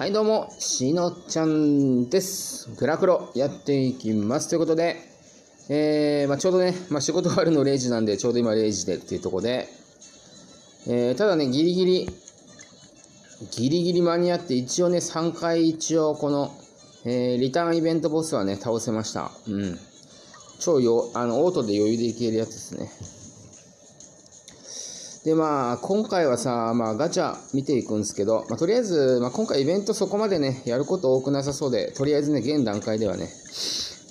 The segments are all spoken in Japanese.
はいどうも、しのちゃんです。グラクロやっていきます。ということで、えーまあ、ちょうどね、まあ、仕事終わるの0時なんで、ちょうど今0時でっていうとこで、えーただね、ギリギリ、ギリギリ間に合って、一応ね、3回一応この、えーリターンイベントボスはね、倒せました。うん。超よ、あの、オートで余裕でいけるやつですね。で、まあ、今回はさ、まあ、ガチャ見ていくんですけど、まあ、とりあえず、まあ、今回イベントそこまでね、やること多くなさそうで、とりあえずね、現段階ではね、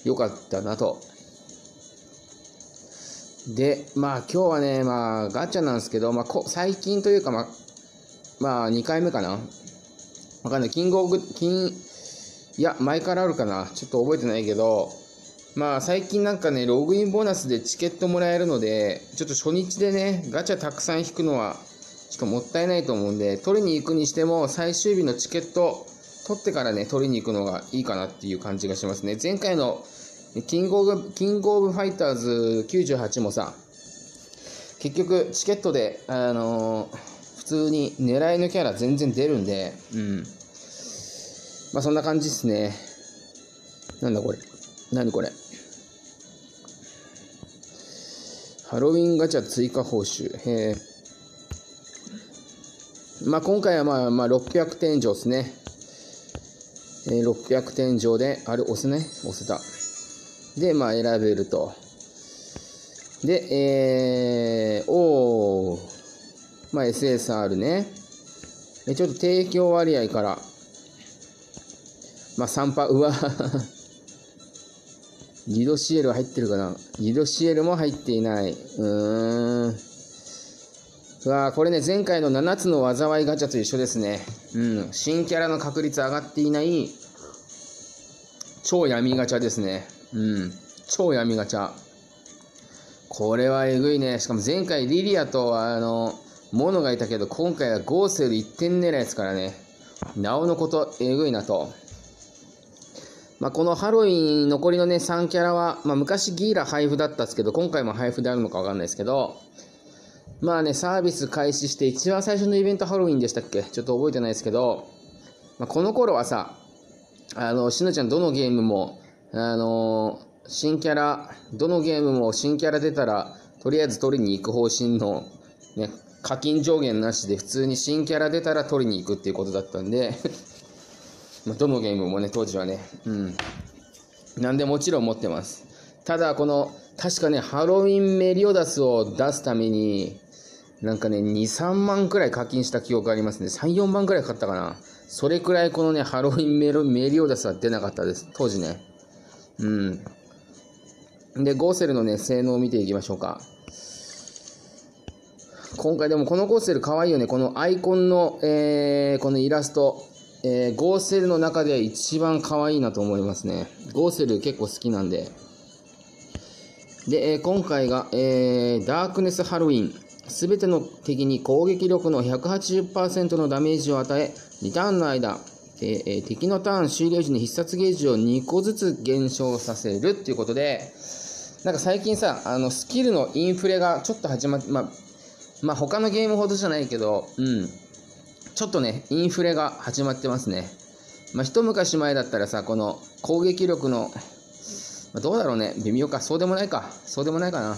良かったなと。で、まあ、今日はね、まあ、ガチャなんですけど、まあ、こ最近というか、まあ、まあ、2回目かなわかんない。キングオブ、金、いや、前からあるかなちょっと覚えてないけど、まあ最近なんかね、ログインボーナスでチケットもらえるので、ちょっと初日でね、ガチャたくさん引くのは、ちょっともったいないと思うんで、取りに行くにしても、最終日のチケット取ってからね、取りに行くのがいいかなっていう感じがしますね。前回のキングオブ、キングオブファイターズ98もさ、結局チケットで、あのー普通に狙いのキャラ全然出るんで、うん。まあそんな感じですね。なんだこれ。何これ？ハロウィンガチャ追加報酬。へえ。まあ今回はまあまあ600点以上ですね。えー600点以上で、あれ押すね。押せた。で、まあ選べると。で、えー、おー。まあ SSR ね。えちょっと提供割合から、まあ3パ、うわリドシエル入ってるかな？リドシエルも入っていない。うーん。うわこれね、前回の7つの災いガチャと一緒ですね。うん。新キャラの確率上がっていない、超闇ガチャですね。うん。超闇ガチャ。これはえぐいね。しかも前回リリアと、あの、モノがいたけど、今回はゴーセル1点狙いですからね。なおのこと、えぐいなと。まあ、このハロウィン残りのね、3キャラは、まあ、昔ギーラ配布だったんですけど、今回も配布であるのかわかんないですけど、まあね、サービス開始して、一番最初のイベントハロウィンでしたっけ？ちょっと覚えてないですけど、まあ、この頃はさ、あの、しのちゃんどのゲームも、あの新キャラ、どのゲームも新キャラ出たら、とりあえず取りに行く方針の、ね、課金上限なしで普通に新キャラ出たら取りに行くっていうことだったんで、まあ、どのゲームもね、当時はね、うん。なんでもちろん持ってます。ただ、この、確かね、ハロウィンメリオダスを出すために、なんかね、2、3万くらい課金した記憶ありますね。3、4万くらいかかったかな。それくらいこのね、ハロウィンメロメリオダスは出なかったです。当時ね。うん。で、ゴーセルのね、性能を見ていきましょうか。今回でもこのゴーセル可愛いよね。このアイコンの、えー、このイラスト。えー、ゴーセルの中で一番可愛いなと思いますね。ゴーセル結構好きなんで。で、えー今回が、えー、ダークネスハロウィン。すべての敵に攻撃力の180%のダメージを与え、2ターンの間、えー敵のターン終了時に必殺ゲージを2個ずつ減少させるっていうことで、なんか最近さ、あの、スキルのインフレがちょっと始まって、ま、まあ他のゲームほどじゃないけど、うん。ちょっとね、インフレが始まってますね。まあ一昔前だったらさ、この攻撃力の、まあ、どうだろうね、微妙か、そうでもないか、そうでもないかな。うん。ま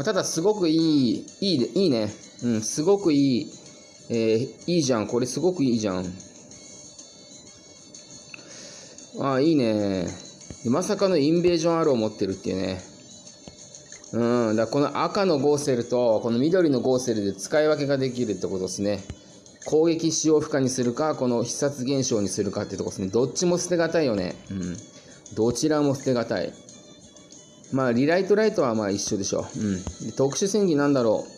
あ、ただすごくいい、いい、いいね。うん、すごくいい、えーいいじゃん、これすごくいいじゃん。ああ、いいね。まさかのインベージョンアローを持ってるっていうね。うん、だこの赤のゴーセルとこの緑のゴーセルで使い分けができるってことですね。攻撃使用負荷にするか、この必殺現象にするかっていうとこですね。どっちも捨てがたいよね。うん。どちらも捨てがたい。まあ、リライトライトはまあ一緒でしょう。うん。で特殊戦技なんだろう。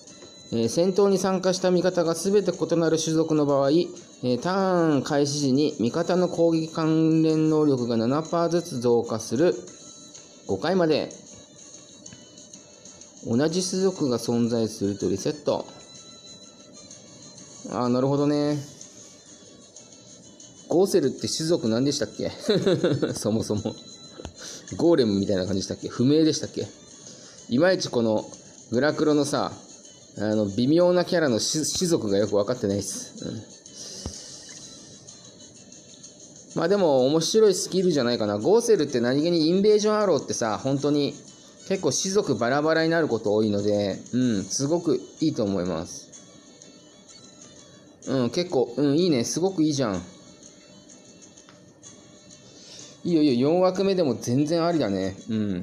えー戦闘に参加した味方が全て異なる種族の場合、えーターン開始時に味方の攻撃関連能力が7%ずつ増加する5回まで同じ種族が存在するとリセット。ああ、なるほどね。ゴーセルって種族何でしたっけ？そもそも。ゴーレムみたいな感じでしたっけ？不明でしたっけ？いまいちこのグラクロのさ、あの、微妙なキャラの種族がよく分かってないっす。うん、まあでも、面白いスキルじゃないかな。ゴーセルって何気にインベージョンアローってさ、本当に結構種族バラバラになること多いので、うん、すごくいいと思います。うん、結構、うん、いいね。すごくいいじゃん。いいよいいよ、4枠目でも全然ありだね。うん。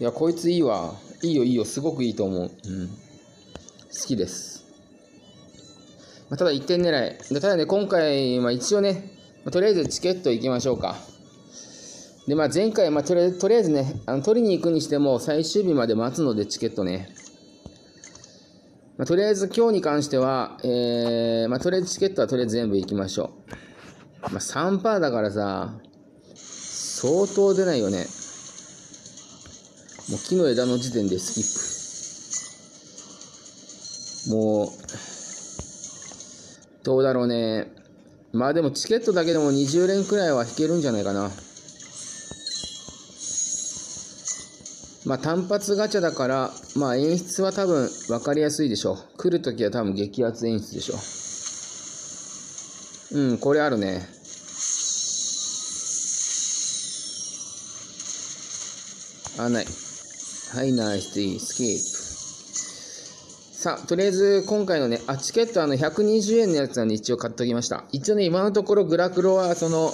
いや、こいついいわ。いいよいいよ、すごくいいと思う。うん。好きです。まあ、ただ1点狙い。ただね、今回、まあ、一応ね、まあ、とりあえずチケット行きましょうか。で、まあ、前回、まあ、とりあえずとりあえずね、あの取りに行くにしても最終日まで待つのでチケットね。まあ、とりあえず今日に関しては、えー、まあ、とりあえずチケットはとりあえず全部行きましょう。まあ、3%だからさ、相当出ないよね。もう木の枝の時点でスキップ。もう、どうだろうね。まあでもチケットだけでも20連くらいは引けるんじゃないかな。まあ単発ガチャだから、まあ演出は多分分かりやすいでしょう。来るときは多分激アツ演出でしょう。うん、これあるね。あ、ない。はい、ナイスティー、スキープ。さあ、とりあえず今回のね、あ、チケットあの120円のやつはね、一応買っときました。一応ね、今のところグラクロはその、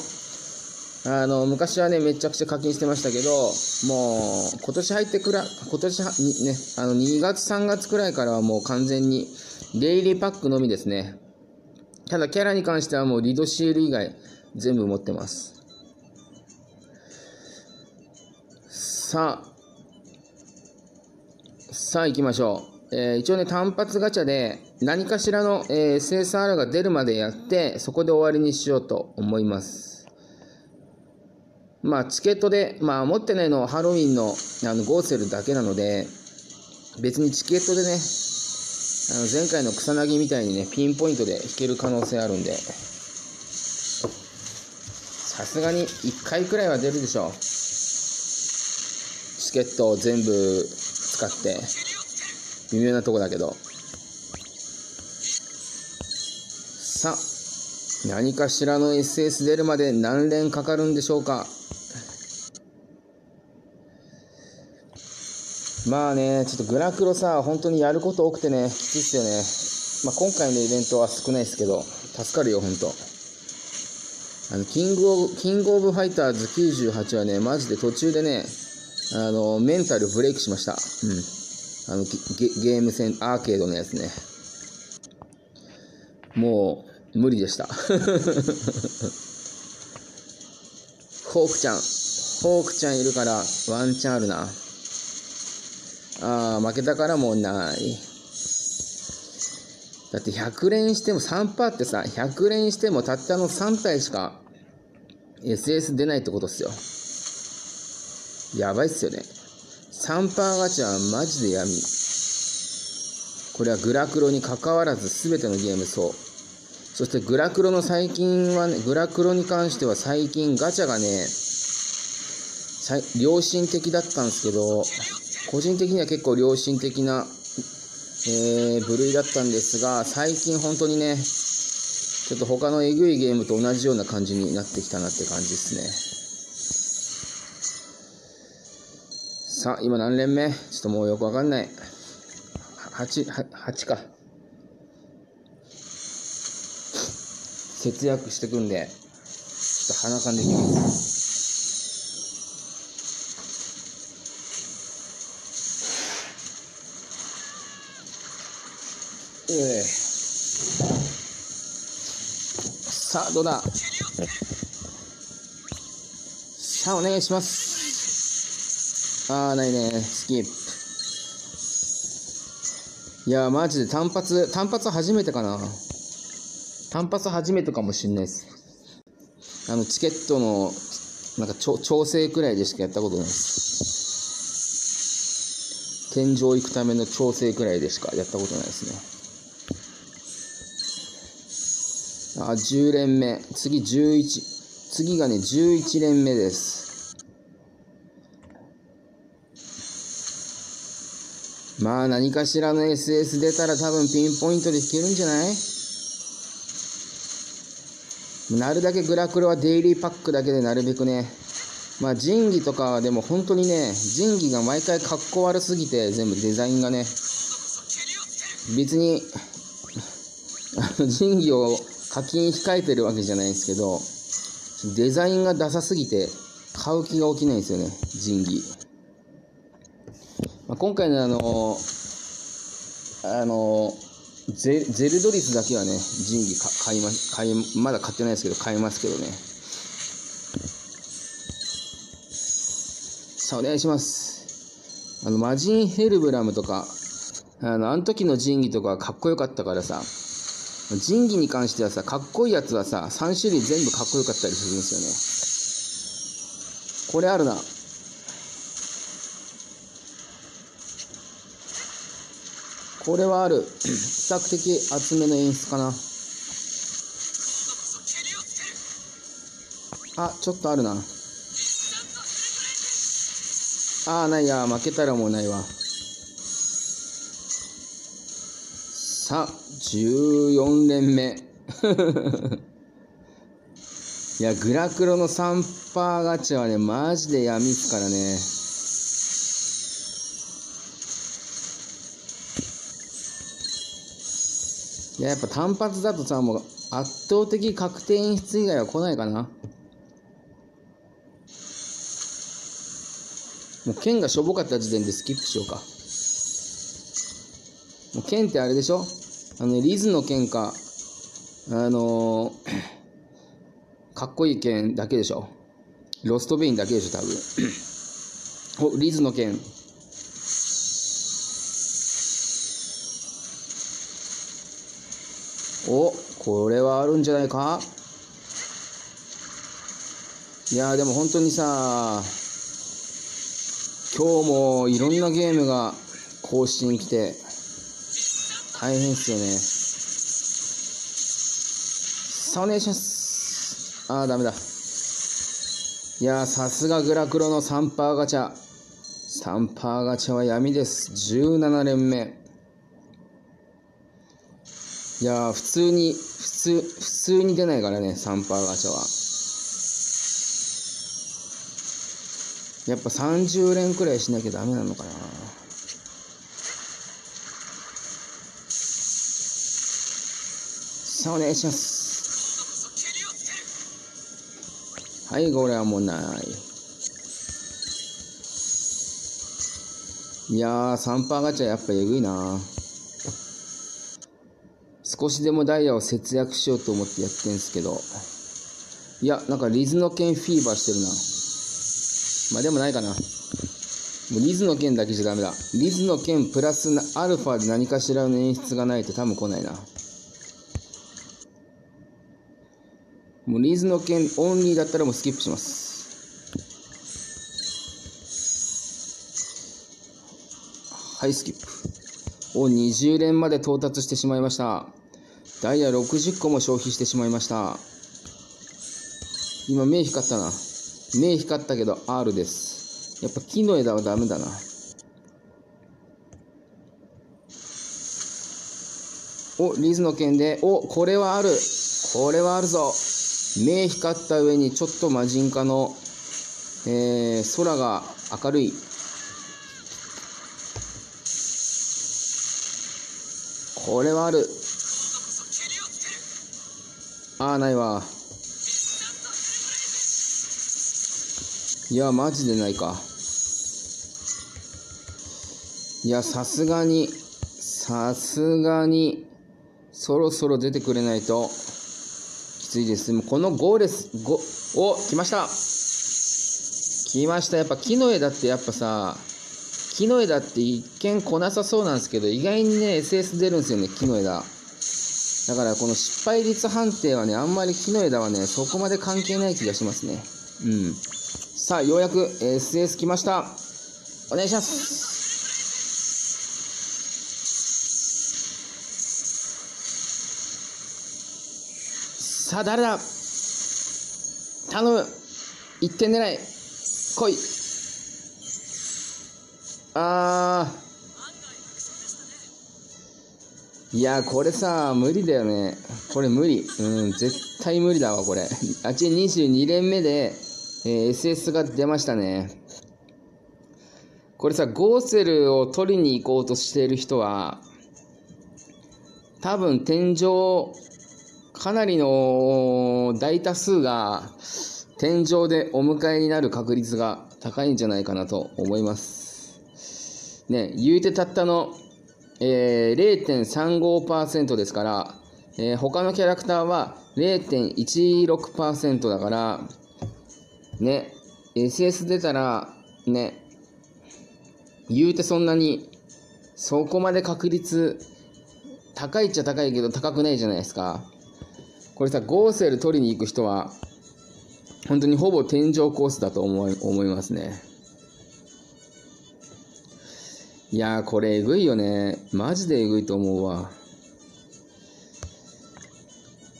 あの、昔はね、めちゃくちゃ課金してましたけど、もう、今年入ってくら、今年にね、あの、2月3月くらいからはもう完全に、デイリーパックのみですね。ただ、キャラに関してはもうリドシール以外、全部持ってます。さあ、さあ行きましょう。えー、一応ね、単発ガチャで何かしらの、えー、CSR が出るまでやって、そこで終わりにしようと思います。まあ、チケットで、まあ、持ってないのはハロウィンのあのゴーセルだけなので、別にチケットでね、あの前回の草薙みたいにね、ピンポイントで引ける可能性あるんで、さすがに1回くらいは出るでしょう。チケットを全部使って。微妙なとこだけど。さあ何かしらの SS 出るまで何連かかるんでしょうか？まあね、ちょっとグラクロさ、本当にやること多くてね、きついっすよね。まあ、今回のイベントは少ないですけど、助かるよ、本当あの、キングオブ、キングオブファイターズ98はね、マジで途中でね、あの、メンタルブレイクしました。うん。あの、ゲゲーム戦、アーケードのやつね。もう、無理でした。ホークちゃん。ホークちゃんいるから、ワンチャンあるな。ああ、負けたからもうない。だって100連しても3パーってさ、100連してもたったの3体しか SS 出ないってことっすよ。やばいっすよね。3パーガチャはマジで闇。これはグラクロに関わらず全てのゲームそう。そしてグラクロの最近はね、グラクロに関しては最近ガチャがね、良心的だったんですけど、個人的には結構良心的な、えー、部類だったんですが、最近本当にね、ちょっと他のえぐいゲームと同じような感じになってきたなって感じですね。さあ、今何連目？ちょっともうよくわかんない。8、8か。節約してくんで、ちょっと鼻かんでいきます。えさあ、どうだ？さあ、お願いします。あー、ないね。スキップ。いやマジで単発、単発初めてかな。単発初めてかもしんないです。あの、チケットの、なんか調整くらいでしかやったことないです。天井行くための調整くらいでしかやったことないですね。あ、10連目。次11。次がね、11連目です。まあ何かしらの SS 出たら多分ピンポイントで弾けるんじゃない？なるだけグラクロはデイリーパックだけでなるべくね。まあ仁義とかはでも本当にね仁義が毎回かっこ悪すぎて全部デザインがね。別にあの仁義を課金控えてるわけじゃないですけどデザインがダサすぎて買う気が起きないんですよね仁義、まあ、今回のあのあのゼゼルドリスだけはね仁義買いま買いまだ買ってないですけど買いますけどね。さあお願いします。あのマジンヘルブラムとかあのあの時の仁義とかかっこよかったからさ仁義に関してはさかっこいいやつはさ3種類全部かっこよかったりするんですよね。これあるな。これはある。比較的厚めの演出かな。あちょっとあるな。ああない。や負けたらもうないわ。さあ14連目。いやグラクロの3パーガチャはねマジで闇っすからね。ややっぱ単発だとさもう圧倒的確定演出以外は来ないかな。もう剣がしょぼかった時点でスキップしようか。もう剣ってあれでしょ？あの、ね、リズの剣かあのー、かっこいい剣だけでしょ？ロストベインだけでしょ多分。おリズの剣。おこれはあるんじゃないか？いやでも本当にさ今日もいろんなゲームが更新来て大変っすよね。さあお願いしますああダメだ。いやさすがグラクロの3パーガチャ。3パーガチャは闇です。17連目。いや普通に普通普通に出ないからね3パーガチャは。やっぱ30連くらいしなきゃダメなのかな。さあお願いします。はいこれはもうない。いやー3パーガチャやっぱえぐいな。少しでもダイヤを節約しようと思ってやってんすけどいやなんかリズの剣フィーバーしてるなまあでもないかな。もうリズの剣だけじゃダメだ。リズの剣プラスアルファで何かしらの演出がないと多分来ないな。もうリズの剣オンリーだったらもうスキップします。はい、スキップ。お、20連まで到達してしまいました。ダイヤ60個も消費してしまいました。今目光ったな。目光ったけど R です。やっぱ木の枝はダメだな。お、リズの剣で、お、これはある。これはあるぞ。目光った上にちょっと魔人化の、えー、空が明るい。これはある。ああ、ないわ。いや、マジでないか。いや、さすがに、さすがに、そろそろ出てくれないと、きついです。もうこの5です。5、お、来ました来ました。やっぱ木の枝ってやっぱさ、木の枝って一見来なさそうなんですけど、意外にね、SS 出るんですよね、木の枝。だからこの失敗率判定はね、あんまり木の枝はね、そこまで関係ない気がしますね。うん。さあ、ようやく SS 来ました。お願いします。さあ、誰だ？頼む !1 点狙い来いあーいやこれさ無理だよね。これ無理。うん絶対無理だわこれ。あっち22連目で、えー、SS が出ましたね。これさゴーセルを取りに行こうとしている人は多分天井かなりの大多数が天井でお迎えになる確率が高いんじゃないかなと思います。ね、言うてたったのえー、0.35%ですから、えー、他のキャラクターは0.16%だから、ね、SS 出たら、ね、言うてそんなに、そこまで確率、高いっちゃ高いけど高くないじゃないですか。これさ、ゴーセル取りに行く人は、本当にほぼ天井コースだと思い思いますね。いやー、これえぐいよね。マジでえぐいと思うわ。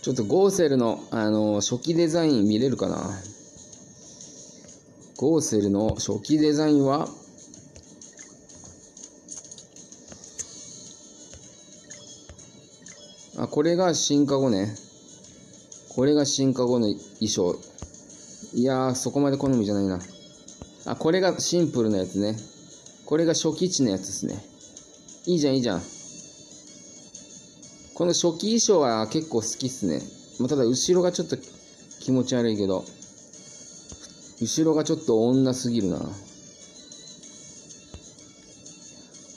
ちょっとゴーセルの、あの初期デザイン見れるかな？ゴーセルの初期デザインはあ、これが進化後ね。これが進化後の衣装。いやー、そこまで好みじゃないな。あ、これがシンプルなやつね。これが初期値のやつですね。いいじゃん、いいじゃん。この初期衣装は結構好きっすね。まあ、ただ、後ろがちょっと気持ち悪いけど、後ろがちょっと女すぎるな。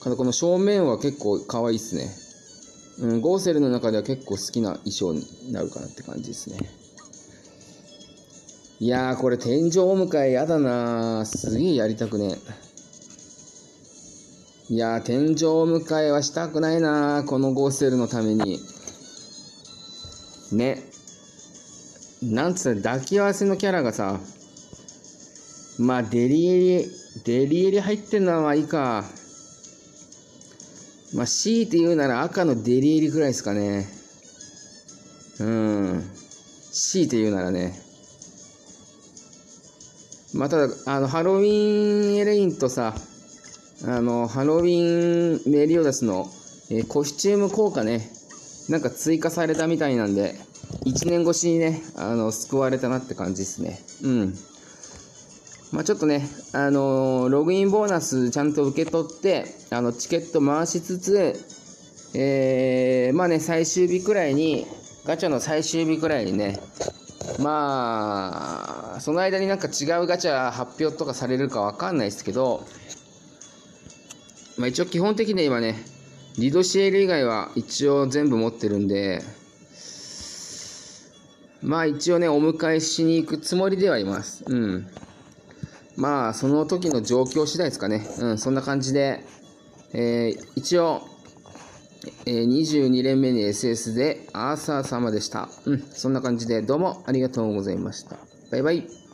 ただこの正面は結構可愛いっすね。うん、ゴーセルの中では結構好きな衣装になるかなって感じですね。いやー、これ天井お迎えやだなすげえやりたくね。いや天井迎えはしたくないなこのゴーセルのために。ね。なんつったら抱き合わせのキャラがさ、まあ、デリエリ、デリエリ入ってんのはいいか。まあ、強いて言うなら赤のデリエリぐらいですかね。うん。強いて言うならね。まあ、ただ、あの、ハロウィンエレインとさ、あの、ハロウィンメリオダスの、えー、コスチューム効果ね、なんか追加されたみたいなんで、1年越しにね、あの、救われたなって感じですね。うん。まあちょっとね、あのー、ログインボーナスちゃんと受け取って、あの、チケット回しつつ、えー、まあね、最終日くらいに、ガチャの最終日くらいにね、まあ、その間になんか違うガチャ発表とかされるかわかんないですけど、まあ、一応基本的に今ね、リドシエル以外は一応全部持ってるんで、まあ一応ね、お迎えしに行くつもりではいます。うん。まあ、その時の状況次第ですかね。うん、そんな感じで、えー、一応、えー、22連目に SS でアーサー様でした。うん、そんな感じでどうもありがとうございました。バイバイ。